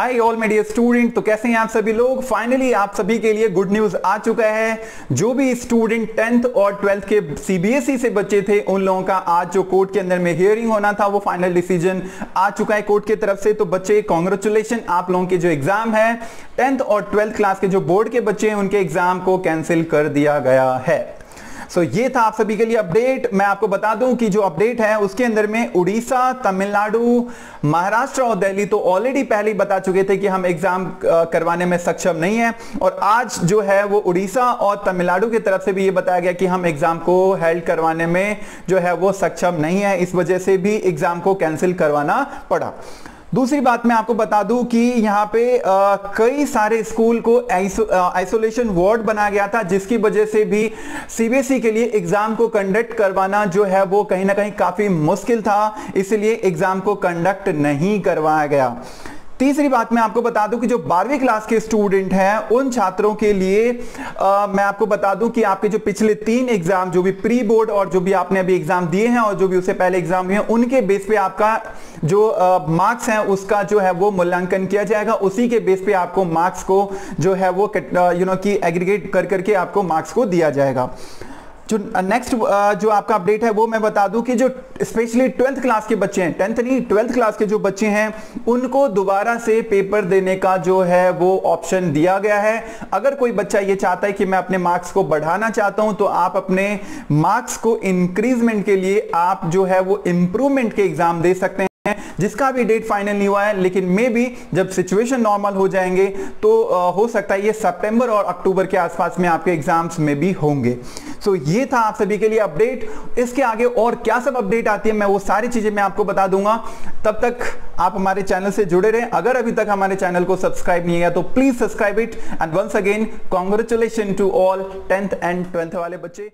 Hi all media student तो कैसे हैं आप सभी लोग? फाइनली आप सभी के लिए गुड न्यूज़ आ चुका है। जो भी स्टूडेंट टेंथ और ट्वेल्थ के सीबीएसई e से बच्चे थे, उन लोगों का आज जो कोर्ट के अंदर में हियरिंग होना था, वो फाइनल डिसीज़न आ चुका है कोर्ट की तरफ़ से। तो बच्चे कॉन्ग्रेचुलेशन आप लोगों के जो एग्ज़ाम है टेंथ और ट्वेल्थ क्लास के जो बोर्ड के बच्चे हैं, उनके एग्ज़ाम को कैंसिल कर दिया गया है। सो ये था आप सभी के लिए अपडेट मैं आपको बता दूँ कि जो अपडेट है, उसके अंदर में उड़ीसा, तमिलनाडु, महाराष्ट्र और दिल्ली तो ऑलरेडी पहले ही बता चुके थे कि हम एग्ज़ाम करवाने में सक्षम नहीं है. और आज जो है वो उड़ीसा और तमिलनाडु की तरफ़ से भी ये बताया गया कि हम एग्ज़ाम को हेल्ड करवाने में जो है वो सक्षम नहीं है. इस वजह से भी एग्ज़ाम को कैंसिल करवाना पड़ा. दूसरी बात मैं आपको बता दूँ कि यहाँ पे आ, कई सारे स्कूल को आइसोलेशन वार्ड बनाया गया था जिसकी वजह से भी सीबीएसई के लिए एग्ज़ाम को कंडक्ट करवाना जो है वो कहीं ना कहीं काफ़ी मुश्किल था इसलिए एग्ज़ाम को कंडक्ट नहीं करवाया गया। तीसरी बात मैं आपको बता दूँ कि जो बारहवीं क्लास के स्टूडेंट हैं उन छात्रों के लिए आ, मैं आपको बता दूँ कि आपके जो पिछले तीन एग्ज़ाम जो भी प्री बोर्ड और जो भी आपने अभी एग्ज़ाम दिए हैं और जो भी उससे पहले एग्ज़ाम हुए हैं उनके बेस पे आपका जो मार्क्स हैं उसका जो है वो मूल्यांकन किया जाएगा। उसी के बेस पे आपको मार्क्स को जो है वो यू नो की एग्रीगेट कर करके आपको मार्क्स को दिया जाएगा। जो नेक्स्ट जो आपका अपडेट है, वो मैं बता दूँ कि जो स्पेशली ट्वेल्थ क्लास के बच्चे हैं टेंथ नहीं ट्वेल्थ क्लास के जो बच्चे हैं, उनको दोबारा से पेपर देने का जो है, वो ऑप्शन दिया गया है। अगर कोई बच्चा ये चाहता है कि मैं अपने मार्क्स को बढ़ाना चाहता हूँ तो आप अपने मार्क्स को इंक्रीजमेंट के लिए आप जो है, वो इंप्रूवमेंट के एग्ज़ाम दे सकते हैं, जिसका भी डेट फाइनल नहीं हुआ है, लेकिन मे भी जब सिचुएशन नॉर्मल हो जाएँगे तो हो सकता है ये सितंबर और अक्टूबर के आसपास में आपके एग्ज़ाम्स में भी होंगे। सो ये था आप सभी के लिए अपडेट इसके आगे और क्या सब अपडेट आती है, मैं वो सारी चीज़ें मैं आपको बता दूँगा. तब तक आप हमारे चैनल से जुड़े रहे. अगर अभी तक हमारे चैनल को सब्सक्राइब नहीं है तो please subscribe it and once again congratulation to all tenth and twelfth वाले बच्चे.